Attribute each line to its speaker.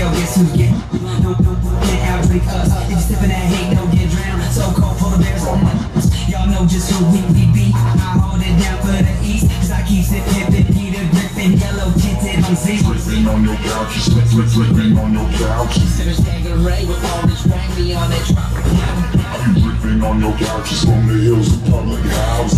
Speaker 1: Yo, guess who's getting? No, no, can't out drink us. If you step in that hate, don't get drowned. So cold, polar bears on Y'all know just who we, we be. I hold it down for the east, cause I keep it pimpin' Peter Griffin, yellow tinted on Z.
Speaker 2: Flipping on your couch, flip, flip, flipping on your couch.
Speaker 1: Consider Tanqueray with orange rang me on that tropical.
Speaker 2: You ripping on your couches from the hills of public housing.
Speaker 1: Feeling ill and